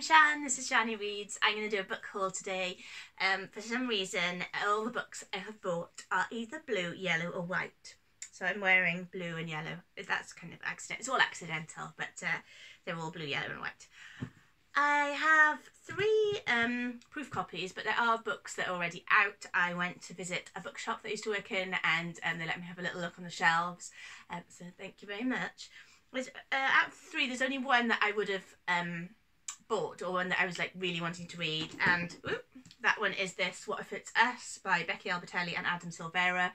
I'm Shan, this is Shani Reads. I'm going to do a book haul today. Um, for some reason, all the books I have bought are either blue, yellow or white. So I'm wearing blue and yellow. That's kind of accident. It's all accidental, but uh, they're all blue, yellow and white. I have three um, proof copies, but there are books that are already out. I went to visit a bookshop that I used to work in and um, they let me have a little look on the shelves. Um, so thank you very much. uh, out of three, there's only one that I would have um, bought or one that I was like really wanting to read. And whoop, that one is this, What If It's Us by Becky Albertalli and Adam Silvera.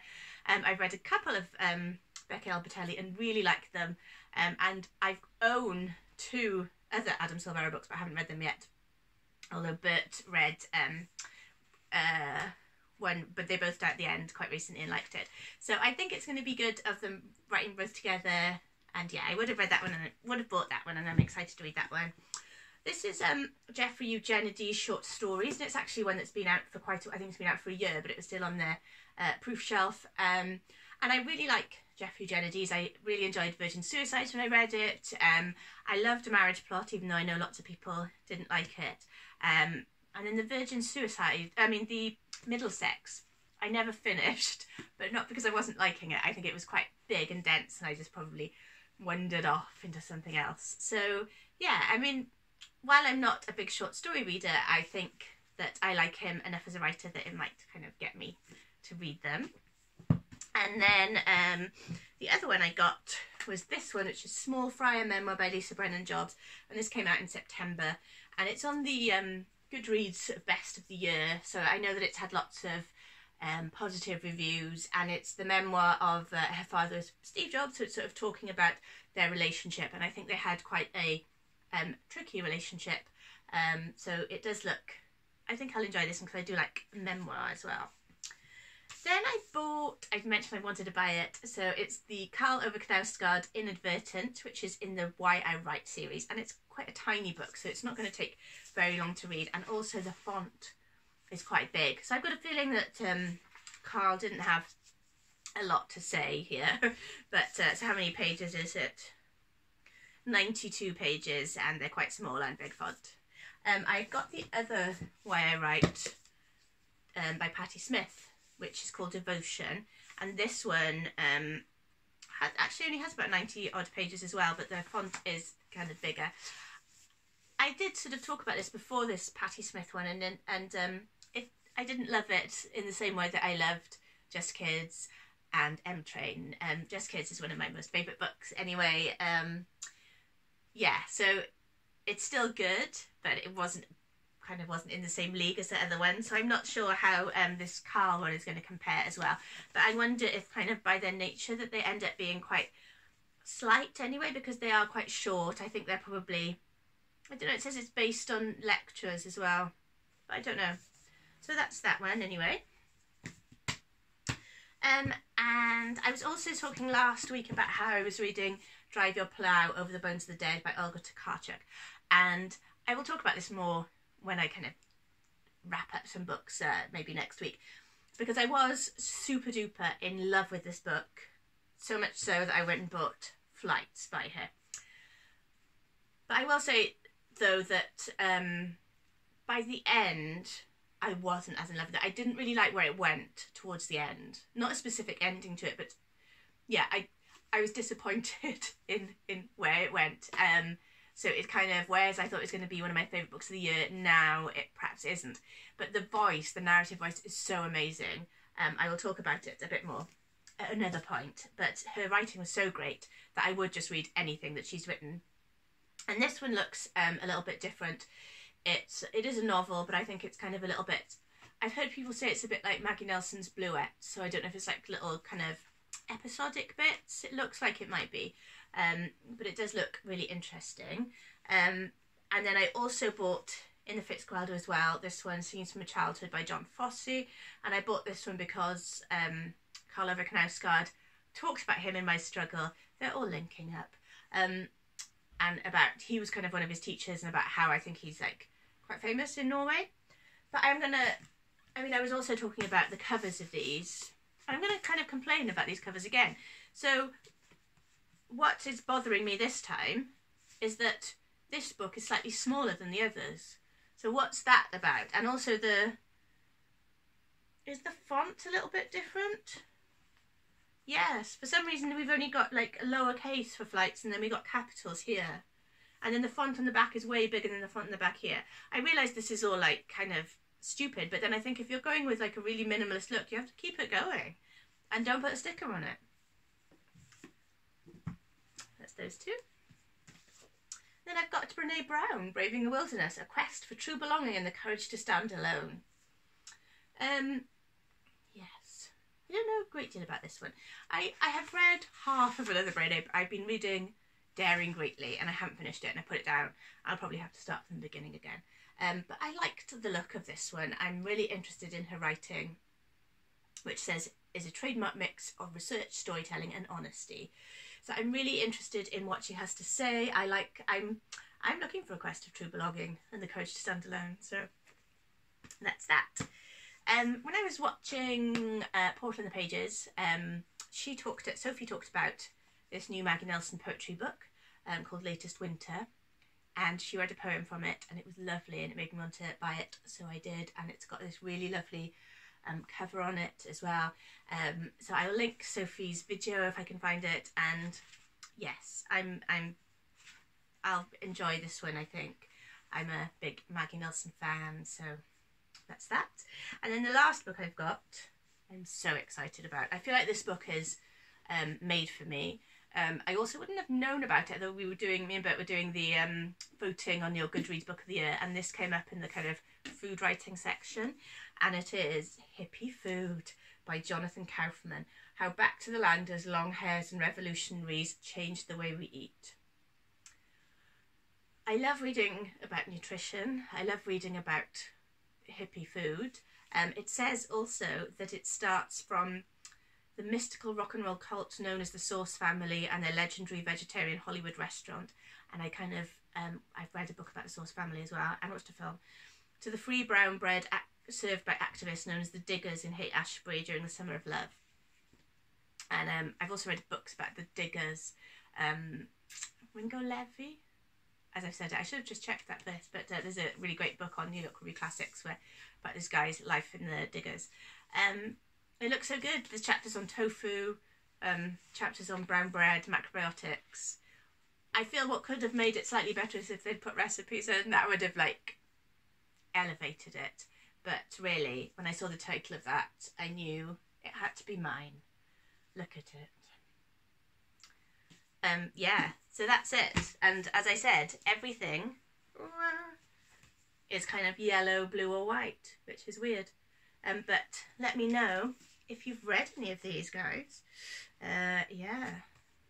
Um, I've read a couple of um, Becky Albertalli and really like them. Um, and I've own two other Adam Silvera books, but I haven't read them yet. Although Bert read um, uh, one, but they both died at the end quite recently and liked it. So I think it's going to be good of them writing both together. And yeah, I would have read that one and I would have bought that one, and I'm excited to read that one. This is um, Jeffrey Eugenides short stories, and it's actually one that's been out for quite. A, I think it's been out for a year, but it was still on the uh, proof shelf. Um, and I really like Jeffrey Eugenides. I really enjoyed Virgin Suicides when I read it. Um, I loved Marriage Plot, even though I know lots of people didn't like it. Um, and then the Virgin Suicide, I mean the Middlesex, I never finished, but not because I wasn't liking it. I think it was quite big and dense, and I just probably wandered off into something else. So yeah, I mean, while I'm not a big short story reader, I think that I like him enough as a writer that it might kind of get me to read them. And then um, the other one I got was this one, which is Small Fry, a Memoir by Lisa Brennan Jobs. And this came out in September. And it's on the um, Goodreads Best of the Year. So I know that it's had lots of um, positive reviews. And it's the memoir of uh, her father, Steve Jobs. So it's sort of talking about their relationship. And I think they had quite a um, tricky relationship. Um, so it does look, I think I'll enjoy this one because I do like memoir as well. Then I bought, I've mentioned I wanted to buy it, so it's the Karl Ove Knausgaard Inadvertent, which is in the Why I Write series, and it's quite a tiny book, so it's not going to take very long to read, and also the font is quite big. So I've got a feeling that um, Karl didn't have a lot to say here, but uh, so how many pages is it? 92 pages, and they're quite small and big font. Um, I got the other Why I Write um, by Patti Smith, which is called Devotion. And this one um, has, actually only has about 90 odd pages as well, but the font is kind of bigger. I did sort of talk about this before this Patti Smith one, and and um, it, I didn't love it in the same way that I loved Just Kids and M Train. Um, Just Kids is one of my most favourite books anyway. Um, yeah, so it's still good, but it wasn't kind of wasn't in the same league as the other one. So I'm not sure how um, this Karl one is going to compare as well. But I wonder if kind of by their nature that they end up being quite slight anyway because they are quite short. I think they're probably, I don't know, it says it's based on lectures as well. But I don't know. So that's that one anyway. Um, and I was also talking last week about how I was reading Drive Your Plough Over the Bones of the Dead by Olga Tokarczuk. And I will talk about this more when I kind of wrap up some books uh, maybe next week because I was super duper in love with this book so much so that I went and bought Flights by her. But I will say though that um, by the end I wasn't as in love with it. I didn't really like where it went towards the end. Not a specific ending to it, but yeah, I I was disappointed in in where it went. Um, so it kind of, whereas I thought it was going to be one of my favourite books of the year, now it perhaps isn't. But the voice, the narrative voice, is so amazing. Um, I will talk about it a bit more at another point. But her writing was so great that I would just read anything that she's written. And this one looks um, a little bit different. It's it is a novel, but I think it's kind of a little bit. I've heard people say it's a bit like Maggie Nelson's Bluet, so I don't know if it's like little kind of episodic bits. It looks like it might be, um, but it does look really interesting. Um, and then I also bought in the Fitzcarraldo as well. This one, Scenes from a Childhood by Jon Fosse, and I bought this one because um, Knausgaard talks about him in My Struggle. They're all linking up, um, and about he was kind of one of his teachers, and about how I think he's like quite famous in Norway. But I'm gonna, I mean, I was also talking about the covers of these. I'm gonna kind of complain about these covers again. So what is bothering me this time is that this book is slightly smaller than the others. So what's that about? And also the is the font a little bit different? Yes, for some reason we've only got like a lowercase for flights and then we got capitals here. And then the font on the back is way bigger than the font on the back here. I realise this is all like kind of stupid, but then I think if you're going with like a really minimalist look, you have to keep it going. And don't put a sticker on it. That's those two. Then I've got Brene Brown, Braving the Wilderness, A Quest for True Belonging and the Courage to Stand Alone. Um, yes, I don't know a great deal about this one. I, I have read half of another Brene. I've been reading Daring Greatly and I haven't finished it and I put it down. I'll probably have to start from the beginning again. Um, but I liked the look of this one. I'm really interested in her writing, which says is a trademark mix of research, storytelling, and honesty. So I'm really interested in what she has to say. I like I'm I'm looking for a quest of true belonging and the courage to stand alone. So that's that. Um, when I was watching uh, Portal in the Pages, um, she talked. Sophie talked about this new Maggie Nelson poetry book um, called Latest Winter, and she read a poem from it, and it was lovely, and it made me want to buy it, so I did. And it's got this really lovely um, cover on it as well. Um, so I'll link Sophie's video if I can find it. And yes, I'm I'm I'll enjoy this one. I think I'm a big Maggie Nelson fan, so that's that. And then the last book I've got, I'm so excited about. I feel like this book is um, made for me. Um, I also wouldn't have known about it, though we were doing, me and Bert were doing the um, voting on your Goodreads Book of the Year, and this came up in the kind of food writing section, and it is Hippie Food by Jonathan Kauffman. How Back to the Landers, Long Hairs and Revolutionaries Changed the Way We Eat. I love reading about nutrition. I love reading about hippie food. Um, it says also that it starts from the mystical rock and roll cult known as the Source Family and their legendary vegetarian Hollywood restaurant. And I kind of, um, I've read a book about the Source Family as well and watched a film. To the free brown bread served by activists known as the Diggers in Haight Ashbury during the Summer of Love. And um, I've also read books about the Diggers. Um, Ringo Levy, as I've said, I should have just checked that first, but uh, there's a really great book on New York Review Classics where about this guy's life in the diggers. Um, it looks so good. There's chapters on tofu, um, chapters on brown bread, macrobiotics. I feel what could have made it slightly better is if they'd put recipes in. That would have like elevated it. But really, when I saw the title of that, I knew it had to be mine. Look at it. Um, yeah, so that's it. And as I said, everything is kind of yellow, blue, or white, which is weird. Um, but let me know if you've read any of these guys. Uh, yeah.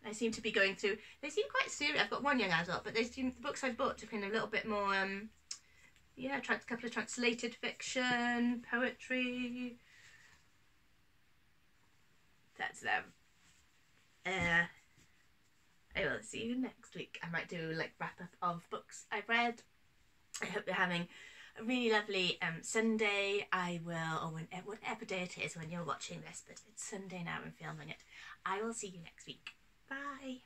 I seem to be going through. They seem quite serious. I've got one young adult, but they seem the books I've bought have been a little bit more. Um, yeah, a couple of translated fiction, poetry. That's them. Uh, I will see you next week. I might do like wrap up of books I've read. I hope you're having really lovely um, Sunday. I will, or when, whatever day it is when you're watching this, but it's Sunday now I'm filming it. I will see you next week. Bye.